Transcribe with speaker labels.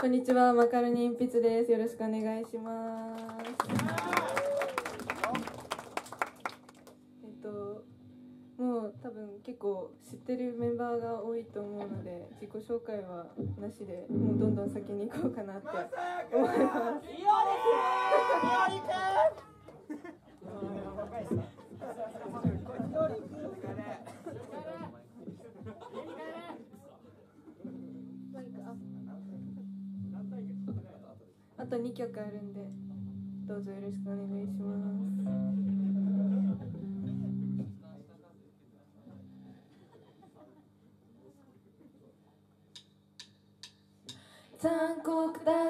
Speaker 1: こんにちは、マカロニ鉛筆です。よろしくお願いします。えっともう多分結構知ってるメンバーが多いと思うので自己紹介はなしでもうどんどん先に行こうかなって思います。と2曲あるんでどうぞよろしくお願いします。残酷だ